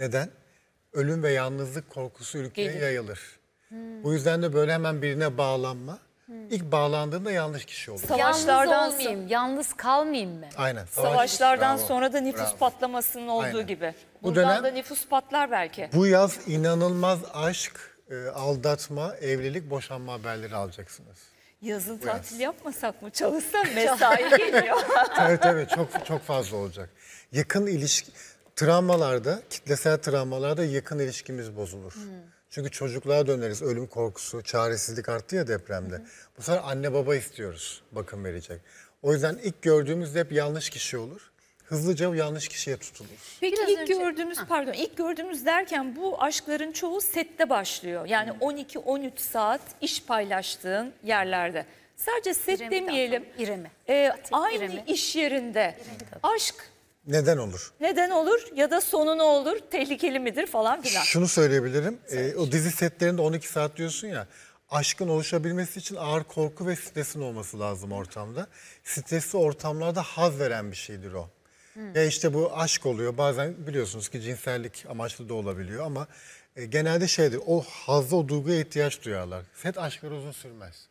Neden? Ölüm ve yalnızlık korkusu ülkeye Gelir. yayılır. Bu yüzden de böyle hemen birine bağlanma. İlk bağlandığında yanlış kişi olur. Savaşlardan Yalnız olmayayım, yalnız kalmayayım mı? Aynen. Savaşlardan Bravo. sonra da nüfus Bravo. patlamasının olduğu Aynen. gibi. Bu Buradan dönem- da nüfus patlar belki. Bu yaz inanılmaz aşk, e, aldatma, evlilik, boşanma haberleri alacaksınız. Yazın yaz. tatil yapmasak mı? Çalışsam mesai geliyor. Evet evet çok çok fazla olacak. Yakın ilişki travmalarda, kitlesel travmalarda yakın ilişkimiz bozulur. Çünkü çocukluğa döneriz. Ölüm korkusu, çaresizlik arttı ya depremde. Bu sefer anne baba istiyoruz bakım verecek. O yüzden ilk gördüğümüzde hep yanlış kişi olur. Hızlıca o yanlış kişiye tutulur. Peki Biraz ilk önce- gördüğümüz pardon ilk gördüğümüz derken bu aşkların çoğu sette başlıyor. Yani 12-13 saat iş paylaştığın yerlerde. Sadece set İrem'i de demeyelim. İrem'i. Ee, Atayım, aynı İrem'i. iş yerinde aşk Neden olur? neden olur ya da sonu ne olur? Tehlikeli midir falan filan. Şunu söyleyebilirim. e, o dizi setlerinde 12 saat diyorsun ya. Aşkın oluşabilmesi için ağır korku ve stresin olması lazım ortamda. Stresli ortamlarda haz veren bir şeydir o. Ya işte bu aşk oluyor. Bazen biliyorsunuz ki cinsellik amaçlı da olabiliyor ama e, genelde şeydir. O hazda o duyguya ihtiyaç duyarlar. Set aşkları uzun sürmez.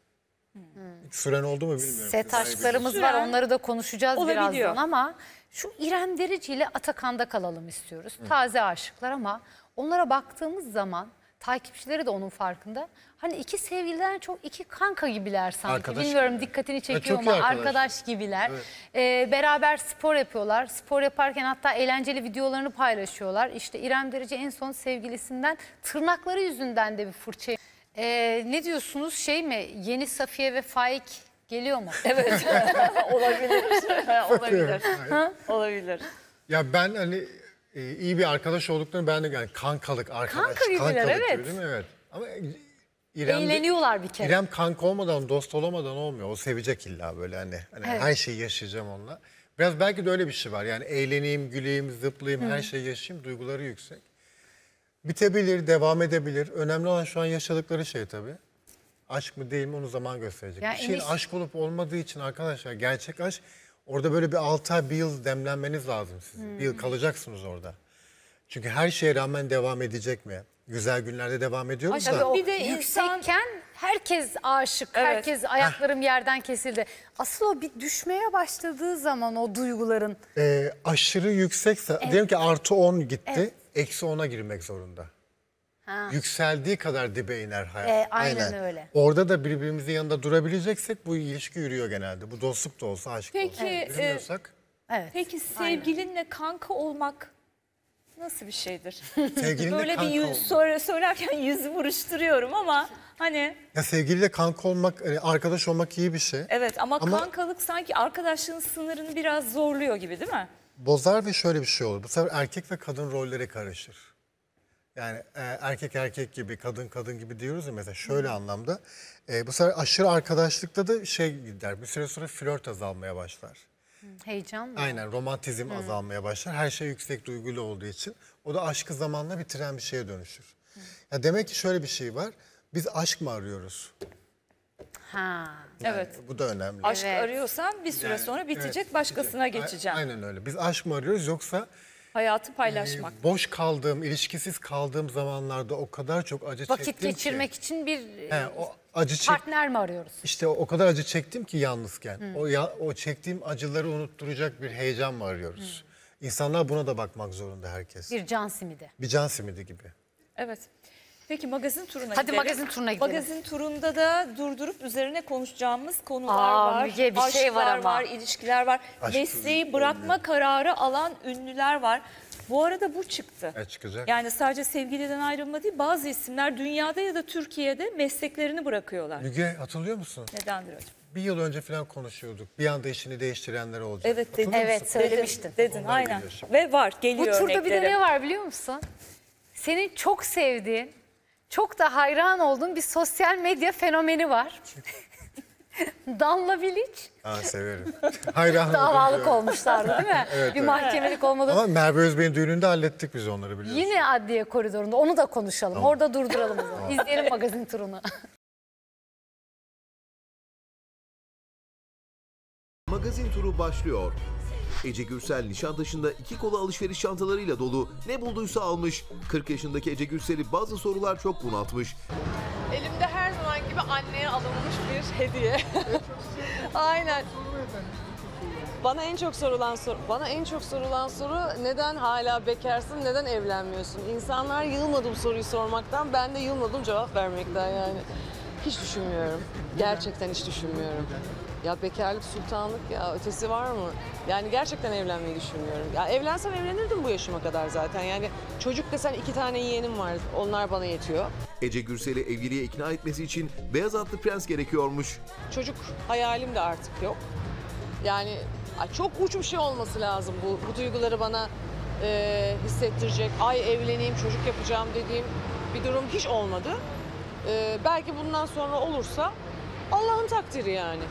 Hiç süren oldu mu bilmiyorum. Set Siz aşklarımız var onları da konuşacağız olabiliyor. birazdan ama şu İrem Derici ile Atakan'da kalalım istiyoruz. Taze aşıklar ama onlara baktığımız zaman takipçileri de onun farkında. Hani iki sevgiliden çok iki kanka gibiler sanki. Arkadaş Bilmiyorum gibi. dikkatini çok çekiyor iyi ama arkadaş. arkadaş gibiler. Ee, beraber spor yapıyorlar. Spor yaparken hatta eğlenceli videolarını paylaşıyorlar. İşte İrem Derici en son sevgilisinden tırnakları yüzünden de bir fırça. Ee, ne diyorsunuz şey mi yeni Safiye ve Faik geliyor mu? Evet. olabilir. olabilir. olabilir. Ya ben hani e, iyi bir arkadaş olduklarını ben de yani kankalık arkadaş. Kanka gibiler, kankalık evet. gibi değil mi? Evet. Ama İrem Eğleniyorlar bir kere. İrem kanka olmadan, dost olamadan olmuyor. O sevecek illa böyle hani. hani Evet. Her şeyi yaşayacağım onunla. Biraz belki de öyle bir şey var. Yani eğleneyim, güleyim, zıplayayım, her şeyi yaşayayım. Duyguları yüksek. Bitebilir, devam edebilir. Önemli olan şu an yaşadıkları şey tabii. Aşk mı değil mi onu zaman gösterecek. Ya bir şeyin eniş- aşk olup olmadığı için arkadaşlar gerçek aşk orada böyle bir 6 ay bir yıl demlenmeniz lazım sizin. Bir yıl kalacaksınız orada. Çünkü her şeye rağmen devam edecek mi? Güzel günlerde devam ediyoruz da. tabii o- Bir de insan- yüksekken herkes aşık, Evet. herkes ayaklarım yerden kesildi. Asıl o bir düşmeye başladığı zaman o duyguların Ee, aşırı yüksekse diyelim ki artı 10 gitti eksi 10'a girmek zorunda. Yükseldiği kadar dibe iner hayat. Ee, aynen öyle. Orada da birbirimizin yanında durabileceksek bu ilişki yürüyor genelde. Bu dostluk da olsa aşk da Peki, olsa. e, Yürümüyorsak evet. Peki sevgilinle kanka olmak nasıl bir şeydir? sevgilinle Böyle bir kanka yüz, olmak. sonra söylerken yüzü buruşturuyorum ama hani Ya sevgiliyle kanka olmak, hani arkadaş olmak iyi bir şey. evet ama, Ama- kankalık sanki arkadaşlığın sınırını biraz zorluyor gibi değil mi? Bozar ve şöyle bir şey olur. Bu sefer erkek ve kadın rolleri karışır. Yani e, erkek erkek gibi, kadın kadın gibi diyoruz ya mesela şöyle anlamda. E, bu sefer aşırı arkadaşlıkta da şey gider. Bir süre sonra flört azalmaya başlar. Heyecan mı? Aynen romantizm azalmaya başlar. Her şey yüksek duygulu olduğu için. O da aşkı zamanla bitiren bir şeye dönüşür. Ya demek ki şöyle bir şey var. Biz aşk mı arıyoruz? Ha. Yani Evet. Bu da önemli. Aşk Evet. arıyorsan bir süre Yani, sonra bitecek evet, başkasına bitecek. A- geçeceğim. Aynen öyle. Biz aşk mı arıyoruz yoksa Hayatı paylaşmak. e, boş kaldığım, ilişkisiz kaldığım zamanlarda o kadar çok acı Vakit çektim geçirmek ki. için bir He, o acı çek partner mi arıyoruz? işte o kadar acı çektim ki yalnızken. O ya, o çektiğim acıları unutturacak bir heyecan mı arıyoruz? İnsanlar buna da bakmak zorunda herkes. Bir can simidi. Bir can simidi gibi. Evet. Peki magazin turuna Hadi gidelim. magazin turuna gidelim. Magazin turunda da durdurup üzerine konuşacağımız konular Aa, var. Müge, bir şey var aşklar ama. var, ilişkiler var. Aşk Mesleği bırakma kararı alan ünlüler var. Bu arada bu çıktı. Evet, çıkacak. Yani sadece sevgiliden ayrılma değil bazı isimler dünyada ya da Türkiye'de mesleklerini bırakıyorlar. Müge hatırlıyor musun? Nedendir hocam? Bir yıl önce falan konuşuyorduk. Bir anda işini değiştirenler olacak. Evet dedin. Evet, söylemiştin. Dedin, dedin Onlar aynen. Ve var Bu geliyor turda bir de örnekleri. ne var biliyor musun? Senin çok sevdiğin, çok da hayran olduğun bir sosyal medya fenomeni var. Danla Bilic. Ha severim. Hayran Davalık olmuşlardı değil mi? Evet, bir evet. mahkemelik olmadı. Ama Merve Özbey'in düğününde hallettik biz onları biliyorsun. Yine adliye koridorunda onu da konuşalım. Orada durduralım o zaman. İzleyelim magazin turunu. Magazin turu başlıyor. Ece Gürsel Nişantaşı'nda iki kola alışveriş çantalarıyla dolu. Ne bulduysa almış. 40 yaşındaki Ece Gürsel'i bazı sorular çok bunaltmış. Elimde her zaman gibi anneye alınmış bir hediye. Aynen. Bana en çok sorulan soru, bana en çok sorulan soru neden hala bekarsın, neden evlenmiyorsun? İnsanlar yılmadım soruyu sormaktan, ben de yılmadım cevap vermekten yani. Hiç düşünmüyorum. Gerçekten hiç düşünmüyorum. Ya bekarlık sultanlık ya ötesi var mı? Yani gerçekten evlenmeyi düşünmüyorum. Ya evlensem evlenirdim bu yaşıma kadar zaten. Yani çocuk desen iki tane yeğenim var. Onlar bana yetiyor. Ece Gürsel'i evliliğe ikna etmesi için beyaz atlı prens gerekiyormuş. çocuk hayalim de artık yok. Yani çok uç bir şey olması lazım bu, bu duyguları bana e, hissettirecek. Ay evleneyim, çocuk yapacağım dediğim bir durum hiç olmadı. E, belki bundan sonra olursa Allah'ın takdiri yani.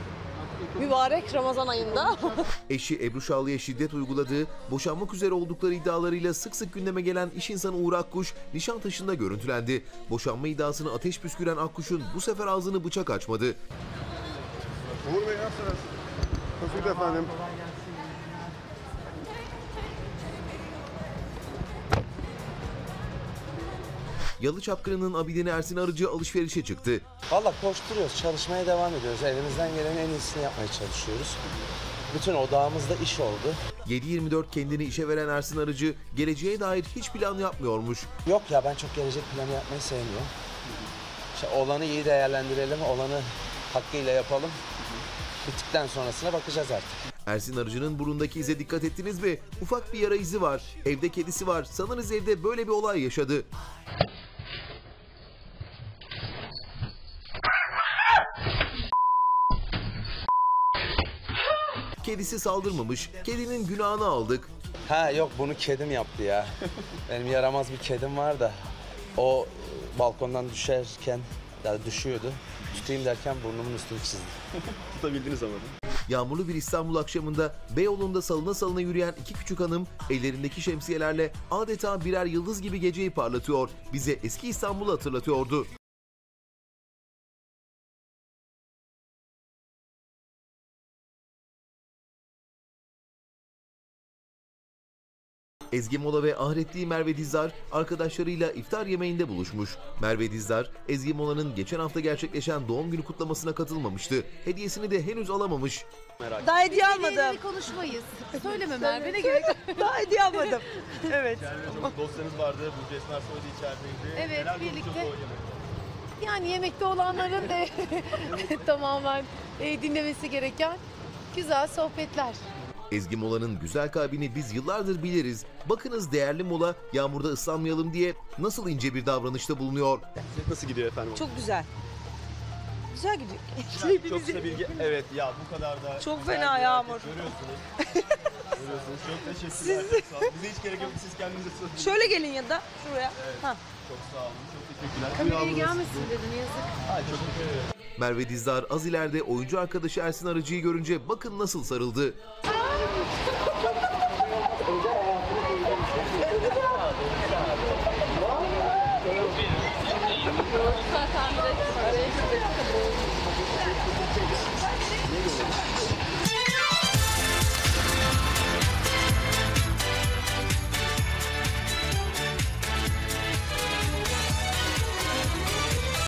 Mübarek Ramazan ayında. Eşi Ebru Şahlı'ya şiddet uyguladığı, boşanmak üzere oldukları iddialarıyla sık sık gündeme gelen iş insanı Uğur Akkuş, Nişantaşı'nda görüntülendi. Boşanma iddiasını ateş püsküren Akkuş'un bu sefer ağzını bıçak açmadı. Uğur Bey nasılsınız? Nasıl efendim? Yalı Çapkını'nın abideni Ersin Arıcı alışverişe çıktı. Valla koşturuyoruz, çalışmaya devam ediyoruz. Elimizden gelenin en iyisini yapmaya çalışıyoruz. Bütün odağımızda iş oldu. 7-24 kendini işe veren Ersin Arıcı, geleceğe dair hiç plan yapmıyormuş. Yok ya ben çok gelecek planı yapmayı sevmiyorum. İşte olanı iyi değerlendirelim, olanı hakkıyla yapalım. Bittikten sonrasına bakacağız artık. Ersin Arıcı'nın burundaki ize dikkat ettiniz mi? Ufak bir yara izi var. Evde kedisi var. Sanırız evde böyle bir olay yaşadı. Kedisi saldırmamış. Kedinin günahını aldık. Ha yok bunu kedim yaptı ya. Benim yaramaz bir kedim var da o e, balkondan düşerken ya düşüyordu. Tutayım derken burnumun üstünü çizdi. Tutabildiniz ama. Yağmurlu bir İstanbul akşamında Beyoğlu'nda salına salına yürüyen iki küçük hanım ellerindeki şemsiyelerle adeta birer yıldız gibi geceyi parlatıyor. Bize eski İstanbul'u hatırlatıyordu. Ezgi Mola ve ahrettiği Merve Dizdar arkadaşlarıyla iftar yemeğinde buluşmuş. Merve Dizdar, Ezgi Mola'nın geçen hafta gerçekleşen doğum günü kutlamasına katılmamıştı. Hediyesini de henüz alamamış. Daha hediye almadım. konuşmayız. Söyleme Merve ne gerek? Daha hediye almadım. evet. Çok dosyanız vardı. Bu Esmer Soylu içerideydi. Evet, Neler konuşuldu birlikte. o yemek? Yani yemekte olanların e, tamamen e, dinlemesi gereken güzel sohbetler. Ezgi Mola'nın güzel kalbini biz yıllardır biliriz. Bakınız değerli Mola yağmurda ıslanmayalım diye nasıl ince bir davranışta bulunuyor. Nasıl gidiyor efendim? Çok güzel. Güzel gidiyor. çok, çok kısa bilgi. Evet ya bu kadar da. Çok güzel fena bir yağmur. hareket Görüyorsunuz. Görüyorsunuz. Çok teşekkürler. Çok sağ olun. Bize hiç gerek yok. Siz kendinize sorun. Şöyle gelin ya da şuraya. Ha. Çok sağ olun. Çok teşekkürler. Kameraya gelmesin dedim yazık. Ay, çok teşekkür ederim. Merve Dizdar az ileride oyuncu arkadaşı Ersin Arıcı'yı görünce bakın nasıl sarıldı. Oh,